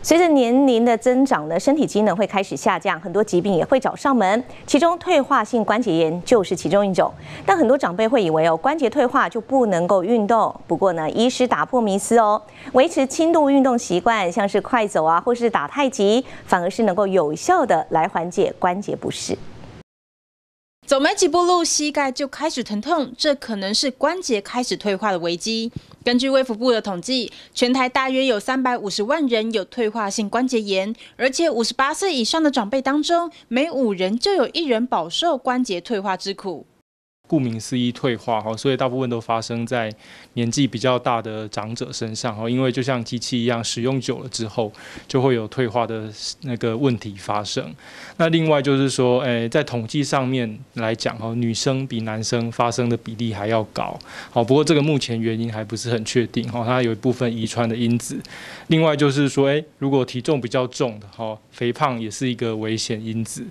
随着年龄的增长呢，身体机能会开始下降，很多疾病也会找上门。其中退化性关节炎就是其中一种。但很多长辈会以为哦，关节退化就不能够运动。不过呢，医师打破迷思哦，维持轻度运动习惯，像是快走啊，或是打太极，反而是能够有效的来缓解关节不适。走没几步路，膝盖就开始疼痛，这可能是关节开始退化的危机。根据卫福部的统计，全台大约有三百五十万人有退化性关节炎，而且五十八岁以上的长辈当中，每五人就有一人饱受关节退化之苦。顾名思义，退化哈，所以大部分都发生在年纪比较大的长者身上哈。因为就像机器一样，使用久了之后，就会有退化的那个问题发生。那另外就是说，诶，在统计上面来讲哈，女生比男生发生的比例还要高。好，不过这个目前原因还不是很确定哈，它有一部分遗传的因子。另外就是说，诶，如果体重比较重的哈，肥胖也是一个危险因子。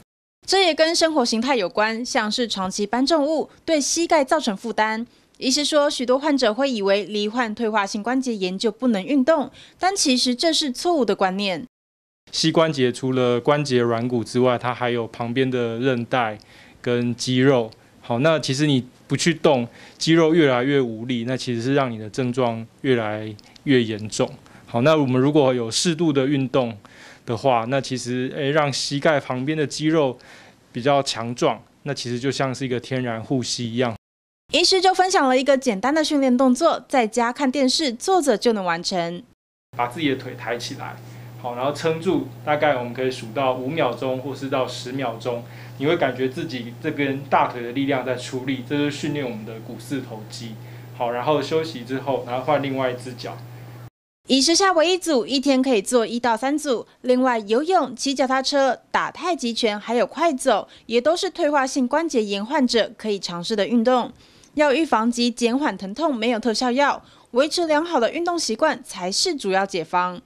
这也跟生活形态有关，像是长期搬重物对膝盖造成负担。医师说，许多患者会以为罹患退化性关节炎就不能运动，但其实这是错误的观念。膝关节除了关节软骨之外，它还有旁边的韧带跟肌肉。好，那其实你不去动，肌肉越来越无力，那其实是让你的症状越来越严重。好，那我们如果有适度的运动。的话，那其实诶，让膝盖旁边的肌肉比较强壮，那其实就像是一个天然护膝一样。医师就分享了一个简单的训练动作，在家看电视坐着就能完成。把自己的腿抬起来，好，然后撑住，大概我们可以数到五秒钟，或是到十秒钟，你会感觉自己这边大腿的力量在出力，这是训练我们的股四头肌。好，然后休息之后，然后换另外一只脚。以时下为一组，一天可以做一到三组。另外，游泳、骑脚踏车、打太极拳，还有快走，也都是退化性关节炎患者可以尝试的运动。要预防及减缓疼痛，没有特效药，维持良好的运动习惯才是主要解方。